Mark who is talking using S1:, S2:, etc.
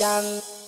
S1: that.